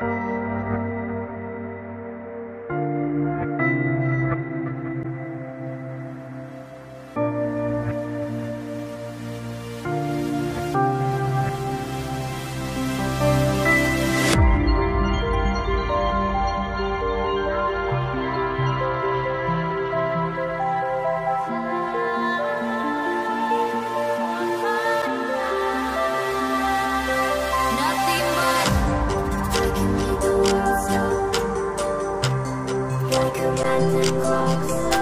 Bye. like a running clock.